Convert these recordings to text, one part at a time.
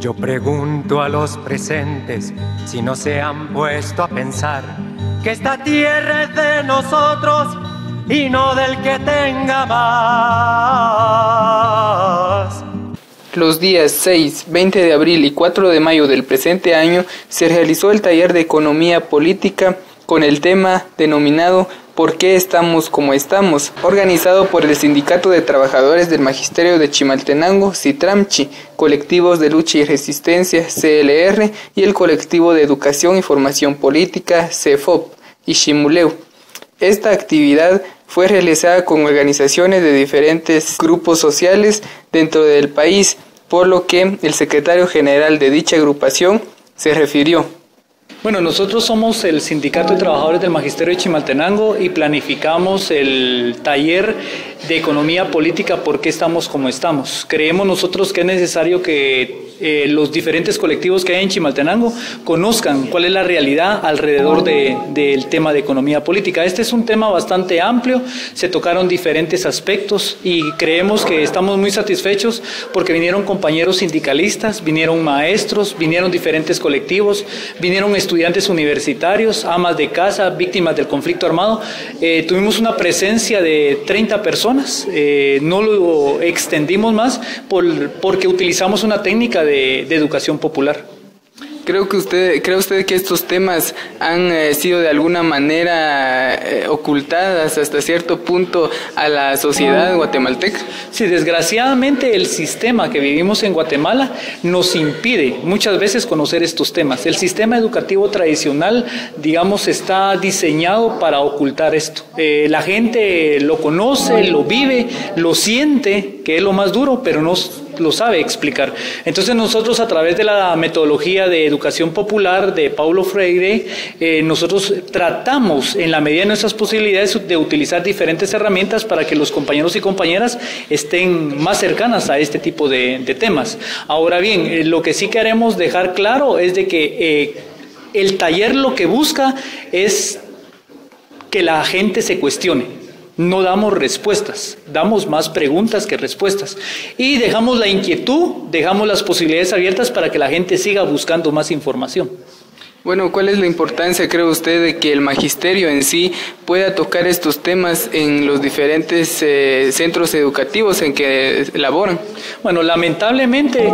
Yo pregunto a los presentes si no se han puesto a pensar que esta tierra es de nosotros y no del que tenga más. Los días 6, 20 de abril y 4 de mayo del presente año se realizó el taller de Economía Política con el tema denominado ¿Por qué estamos como estamos? organizado por el Sindicato de Trabajadores del Magisterio de Chimaltenango, Citramchi, colectivos de lucha y resistencia, CLR, y el colectivo de Educación y Formación Política, CEFOP, y Shimuleu. Esta actividad fue realizada con organizaciones de diferentes grupos sociales dentro del país, por lo que el secretario general de dicha agrupación se refirió. Bueno, nosotros somos el Sindicato de Trabajadores del Magisterio de Chimaltenango y planificamos el taller de Economía Política ¿Por qué estamos como estamos? Creemos nosotros que es necesario que eh, los diferentes colectivos que hay en Chimaltenango conozcan cuál es la realidad alrededor del tema de economía política. Este es un tema bastante amplio, se tocaron diferentes aspectos y creemos que estamos muy satisfechos porque vinieron compañeros sindicalistas, vinieron maestros, vinieron diferentes colectivos, vinieron estudiantes universitarios, amas de casa, víctimas del conflicto armado. Eh, tuvimos una presencia de 30 personas, eh, no lo extendimos más por, porque utilizamos una técnica de educación popular. Creo que usted, cree usted que estos temas han eh, sido de alguna manera eh, ocultadas hasta cierto punto a la sociedad guatemalteca. Sí, desgraciadamente el sistema que vivimos en Guatemala nos impide muchas veces conocer estos temas. El sistema educativo tradicional, digamos, está diseñado para ocultar esto. Eh, la gente lo conoce, lo vive, lo siente, que es lo más duro, pero no lo sabe explicar. Entonces nosotros a través de la metodología de educación popular de Paulo Freire, eh, nosotros tratamos en la medida de nuestras posibilidades de utilizar diferentes herramientas para que los compañeros y compañeras estén más cercanas a este tipo de, temas. Ahora bien, eh, lo que sí queremos dejar claro es de que eh, el taller lo que busca es que la gente se cuestione no damos respuestas, damos más preguntas que respuestas. Y dejamos la inquietud, dejamos las posibilidades abiertas para que la gente siga buscando más información. Bueno, ¿cuál es la importancia, cree usted, de que el magisterio en sí pueda tocar estos temas en los diferentes eh, centros educativos en que laboran? Bueno, lamentablemente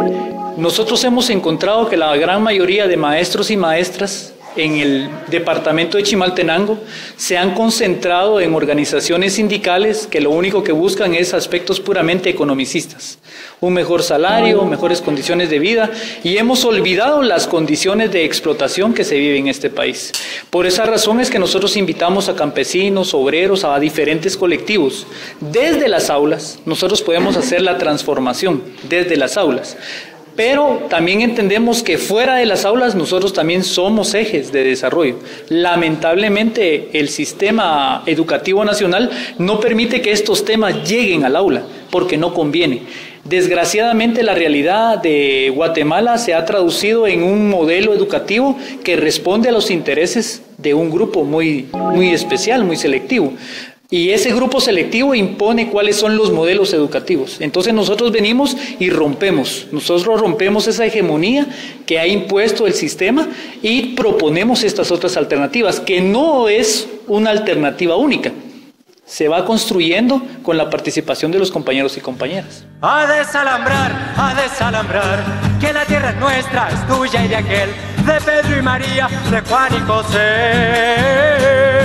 nosotros hemos encontrado que la gran mayoría de maestros y maestras en el departamento de Chimaltenango se han concentrado en organizaciones sindicales que lo único que buscan es aspectos puramente economicistas, un mejor salario, mejores condiciones de vida y hemos olvidado las condiciones de explotación que se vive en este país. Por esa razón es que nosotros invitamos a campesinos, obreros, a diferentes colectivos. Desde las aulas nosotros podemos hacer la transformación, desde las aulas pero también entendemos que fuera de las aulas nosotros también somos ejes de desarrollo. Lamentablemente el sistema educativo nacional no permite que estos temas lleguen al aula porque no conviene. Desgraciadamente la realidad de Guatemala se ha traducido en un modelo educativo que responde a los intereses de un grupo muy, muy especial, muy selectivo. Y ese grupo selectivo impone cuáles son los modelos educativos. Entonces nosotros venimos y rompemos, nosotros rompemos esa hegemonía que ha impuesto el sistema y proponemos estas otras alternativas, que no es una alternativa única. Se va construyendo con la participación de los compañeros y compañeras. A desalambrar, a desalambrar, que la tierra es nuestra, es tuya y de aquel, de Pedro y María, de Juan y José.